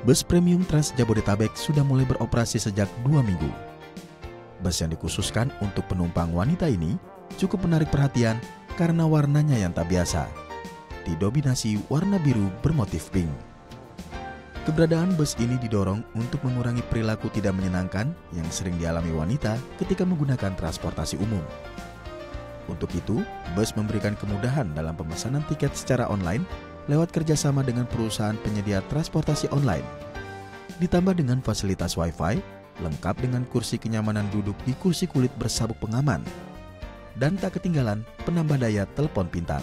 Bus premium Trans Jabodetabek sudah mulai beroperasi sejak dua minggu. Bus yang dikhususkan untuk penumpang wanita ini cukup menarik perhatian karena warnanya yang tak biasa. Didominasi warna biru bermotif pink. Keberadaan bus ini didorong untuk mengurangi perilaku tidak menyenangkan yang sering dialami wanita ketika menggunakan transportasi umum. Untuk itu, bus memberikan kemudahan dalam pemesanan tiket secara online lewat kerjasama dengan perusahaan penyedia transportasi online. Ditambah dengan fasilitas Wi-Fi, lengkap dengan kursi kenyamanan duduk di kursi kulit bersabuk pengaman. Dan tak ketinggalan penambah daya telepon pintar.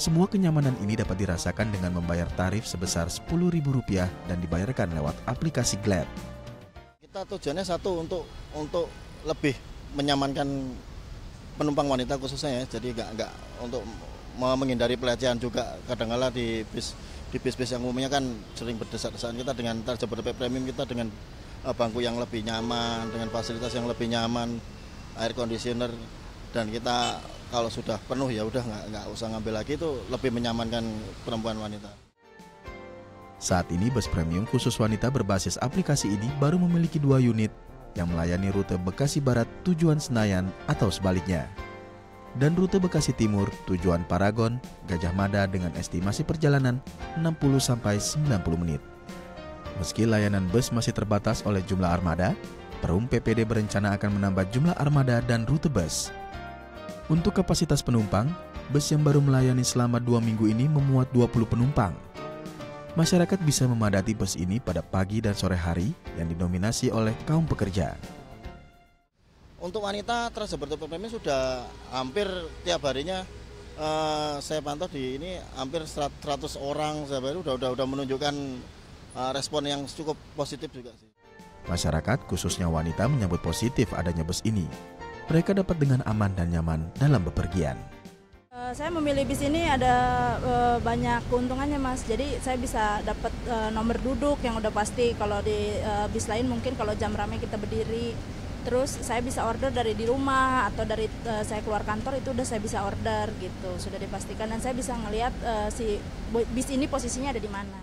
Semua kenyamanan ini dapat dirasakan dengan membayar tarif sebesar Rp10.000 dan dibayarkan lewat aplikasi Glad. Kita tujuannya satu untuk untuk lebih menyamankan penumpang wanita khususnya ya, jadi nggak nggak untuk menghindari pelecehan juga. Kadang-kala di bis di bis-bis yang umumnya kan sering berdesak-desakan kita dengan Jabodetabek Premium kita dengan uh, bangku yang lebih nyaman dengan fasilitas yang lebih nyaman air conditioner. Dan kita kalau sudah penuh ya udah nggak nggak usah ngambil lagi itu lebih menyamankan perempuan wanita. Saat ini bus premium khusus wanita berbasis aplikasi ini baru memiliki dua unit yang melayani rute Bekasi Barat tujuan Senayan atau sebaliknya dan rute Bekasi Timur tujuan Paragon, Gajah Mada dengan estimasi perjalanan 60-90 menit. Meski layanan bus masih terbatas oleh jumlah armada, Perum PPD berencana akan menambah jumlah armada dan rute bus. Untuk kapasitas penumpang, bus yang baru melayani selama dua minggu ini memuat 20 penumpang. Masyarakat bisa memadati bus ini pada pagi dan sore hari yang didominasi oleh kaum pekerja. Untuk wanita Jabodetabek Premium sudah hampir tiap harinya uh, saya pantau di ini hampir 100 orang saya baru udah udah udah menunjukkan uh, respon yang cukup positif juga sih. Masyarakat khususnya wanita menyambut positif adanya bus ini. Mereka dapat dengan aman dan nyaman dalam bepergian. Uh, saya memilih bis ini ada uh, banyak keuntungannya mas, jadi saya bisa dapat uh, nomor duduk yang udah pasti. Kalau di uh, bis lain mungkin kalau jam ramai kita berdiri, terus saya bisa order dari di rumah atau dari uh, saya keluar kantor itu udah saya bisa order gitu sudah dipastikan dan saya bisa ngelihat uh, si bis ini posisinya ada di mana.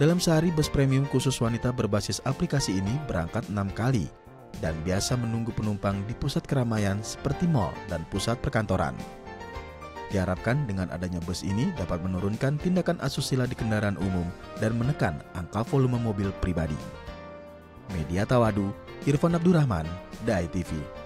Dalam sehari bus premium khusus wanita berbasis aplikasi ini berangkat enam kali dan biasa menunggu penumpang di pusat keramaian seperti mall dan pusat perkantoran. Diharapkan dengan adanya bus ini dapat menurunkan tindakan asusila di kendaraan umum dan menekan angka volume mobil pribadi. Media Tawadu, Irfan Abdurrahman, Dai TV.